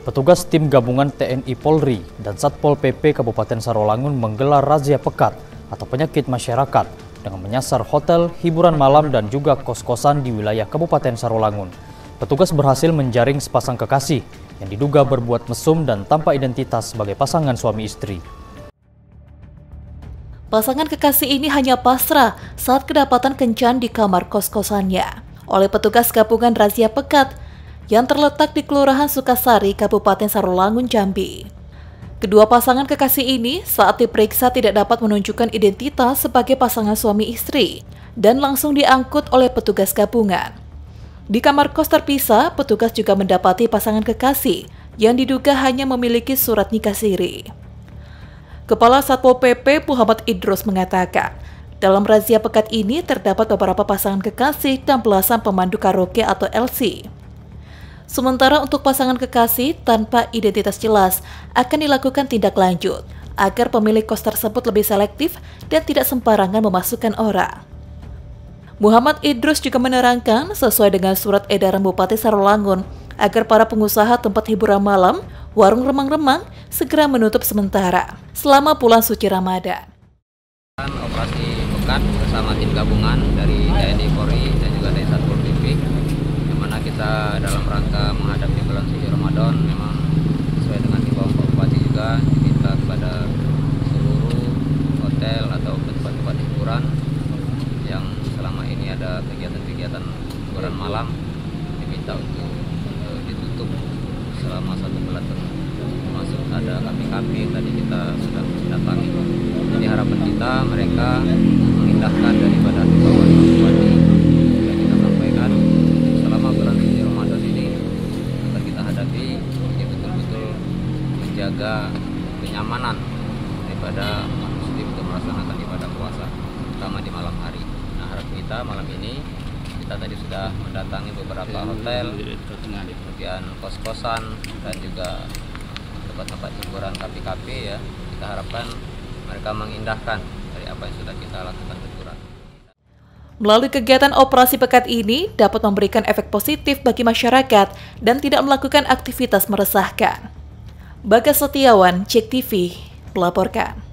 Petugas tim gabungan TNI Polri dan Satpol PP Kabupaten Sarolangun menggelar razia pekat atau penyakit masyarakat dengan menyasar hotel, hiburan malam dan juga kos-kosan di wilayah Kabupaten Sarolangun. Petugas berhasil menjaring sepasang kekasih yang diduga berbuat mesum dan tanpa identitas sebagai pasangan suami istri. Pasangan kekasih ini hanya pasrah saat kedapatan kencan di kamar kos-kosannya oleh petugas gabungan razia pekat yang terletak di Kelurahan Sukasari, Kabupaten Sarolangun, Jambi. Kedua pasangan kekasih ini saat diperiksa tidak dapat menunjukkan identitas sebagai pasangan suami istri dan langsung diangkut oleh petugas gabungan. Di kamar kos terpisah, petugas juga mendapati pasangan kekasih yang diduga hanya memiliki surat nikah siri. Kepala Satpol PP Muhammad Idrus mengatakan, dalam razia pekat ini terdapat beberapa pasangan kekasih dan belasan pemandu karaoke atau LC. Sementara untuk pasangan kekasih tanpa identitas jelas akan dilakukan tindak lanjut agar pemilik kos tersebut lebih selektif dan tidak sembarangan memasukkan orang. Muhammad Idrus juga menerangkan sesuai dengan surat edaran Bupati Sarolangun agar para pengusaha tempat hiburan malam, warung remang-remang segera menutup sementara selama bulan suci Ramadan. Operasi pekan bersama tim gabungan dari TNI Polri dan juga dari Satpol PP mana kita dalam rangka menghadapi bulan suci Ramadan memang sesuai dengan himbauan Pak Bupati juga diminta kepada seluruh hotel atau tempat-tempat hiburan yang selama ini ada kegiatan-kegiatan hiburan malam diminta untuk uh, ditutup selama satu bulan termasuk ada kami-kami tadi kita sudah datangi. Jadi harapan kita mereka mengindahkan daripada himbauan bupati yang kita sampaikan selama bulan suci Ramadan ini akan kita hadapi ini betul-betul menjaga kenyamanan daripada muslim untuk melaksanakan ibadah puasa terutama di malam hari. Kita malam ini kita tadi sudah mendatangi beberapa hotel kemudian kos-kosan dan juga tempat-tempat hiburan kafe-kafe ya. Kita harapkan mereka mengindahkan dari apa yang sudah kita lakukan teguran Melalui kegiatan operasi pekat ini dapat memberikan efek positif bagi masyarakat dan tidak melakukan aktivitas meresahkan. Bagas Setiawan, Cek TV, melaporkan.